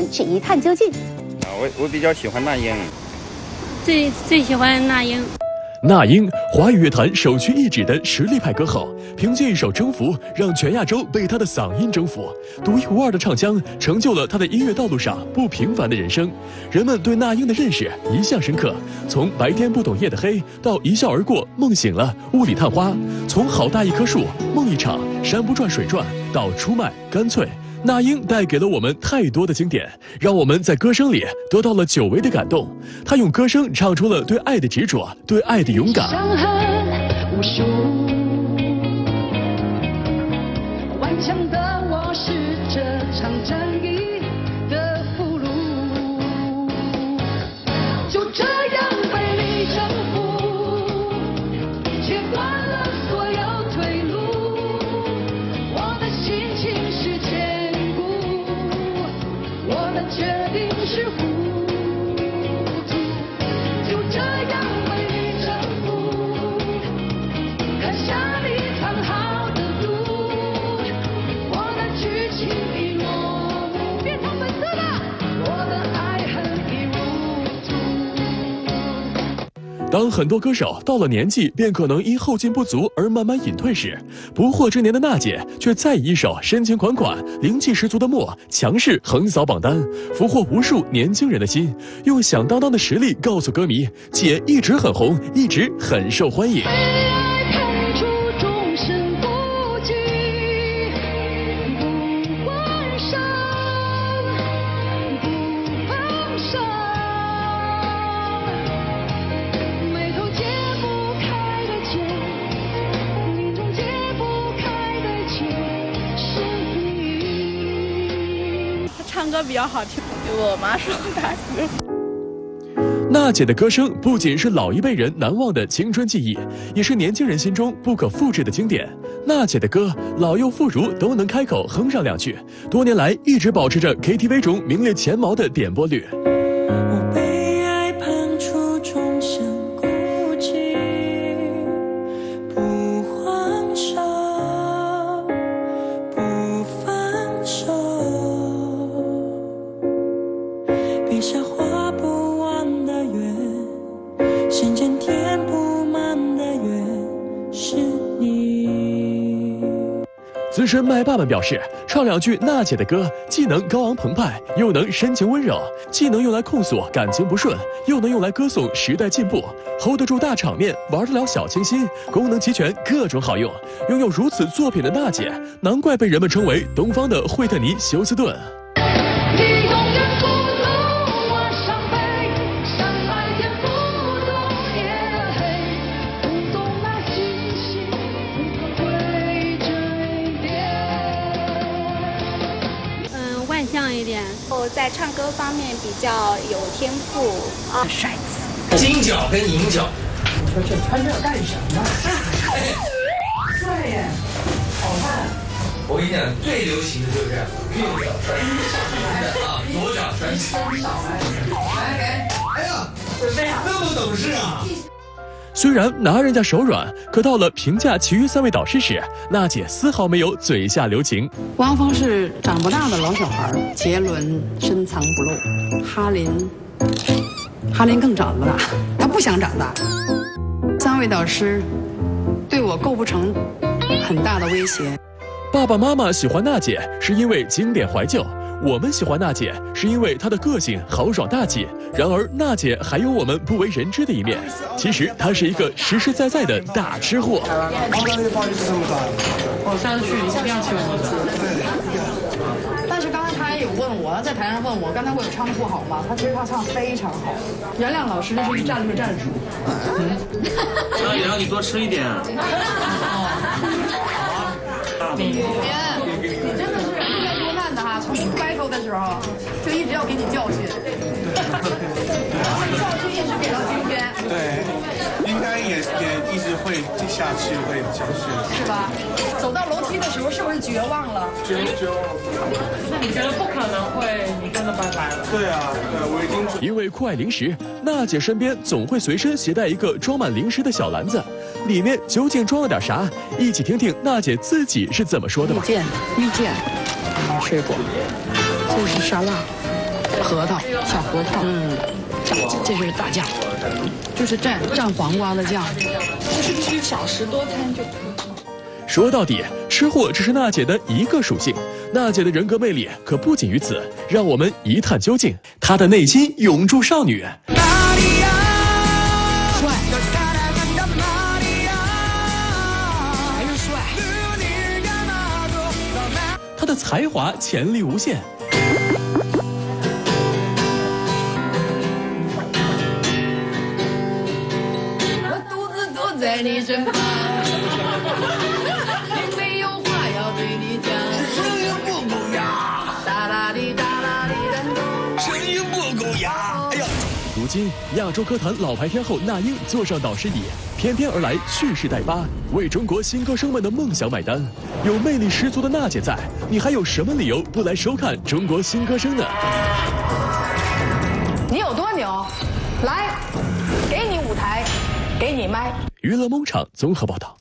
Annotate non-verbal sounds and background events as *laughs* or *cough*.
们去一探究竟。啊，我我比较喜欢那英，最最喜欢那英。那英，华语乐坛首屈一指的实力派歌后，凭借一首《征服》，让全亚洲被她的嗓音征服。独一无二的唱腔，成就了她的音乐道路上不平凡的人生。人们对那英的认识一向深刻，从白天不懂夜的黑，到一笑而过，梦醒了，雾里探花；从好大一棵树，梦一场，山不转水转，到出卖，干脆。那英带给了我们太多的经典，让我们在歌声里得到了久违的感动。她用歌声唱出了对爱的执着，对爱的勇敢。顽强的我是这场战役的俘虏，就这当很多歌手到了年纪便可能因后劲不足而慢慢隐退时，不惑之年的娜姐却再以一首深情款款、灵气十足的《默》强势横扫榜单，俘获无数年轻人的心，用响当当的实力告诉歌迷：姐一直很红，一直很受欢迎。唱歌比较好听，我妈说打死。娜姐的歌声不仅是老一辈人难忘的青春记忆，也是年轻人心中不可复制的经典。娜姐的歌，老幼妇孺都能开口哼上两句，多年来一直保持着 KTV 中名列前茅的点播率。笔下画不完的圆，心间填不满的缘，是你。资深麦霸们表示，唱两句娜姐的歌，既能高昂澎湃，又能深情温柔；既能用来控诉感情不顺，又能用来歌颂时代进步。hold 得住大场面，玩得了小清新，功能齐全，各种好用。拥有如此作品的娜姐，难怪被人们称为东方的惠特尼·休斯顿。在唱歌方面比较有天赋。啊，帅气。金角跟银角，我跟你讲，最流行的就是这样，右脚摔啊，左脚摔来给，哎呀，这么懂事啊！虽然拿人家手软，可到了评价其余三位导师时，娜姐丝毫没有嘴下留情。汪峰是长不大的老小孩，杰伦深藏不露，哈林，哈林更长不大，他不想长大。三位导师对我构不成很大的威胁。爸爸妈妈喜欢娜姐是因为经典怀旧，我们喜欢娜姐是因为她的个性豪爽大气。然而，娜姐还有我们不为人知的一面，其实她是一个实实在在的大吃货。我上次去一定要请我吃。但是刚才他也有问我，他在台上问我，刚才我有唱的不好吗？他其实他唱得非常好。原谅老师那是一战略战术。*laughs* 让也让你多吃一点。你你真的是遇难多难的哈，从出 battle 的时候就一直要给你教训，然后 *laughs* 教训一直给到今天，对，应该也也一直会下去，会教训。是吧？走到楼梯的时候是不是绝望了？绝绝望。那你觉得不可能会你真的拜拜了？对啊，对，我已经准。因为酷爱零食，娜姐身边总会随身携带一个装满零食的小篮子，里面究竟装了点啥？一起听听娜姐自己是怎么说的吧。遇见，遇见，啊，水果，这是沙拉，核桃，小核桃，嗯，这这是大酱，就是蘸蘸黄瓜的酱。就是不是小食多餐就可以？说到底，吃货只是娜姐的一个属性。娜姐的人格魅力可不仅于此，让我们一探究竟。她的内心永驻少女。她的才华潜力无限。你身旁，并没有话要对你讲。声音不够哑，哒啦哩哒啦哩噔咚。声音不够哑，哎呀！如今，亚洲歌坛老牌天后那英坐上导师椅，翩翩而来，蓄势待发，为中国新歌声们的梦想买单。有魅力十足的娜姐在，你还有什么理由不来收看中国新歌声呢？你有多牛？来，给你麦。娱乐梦场综合报道。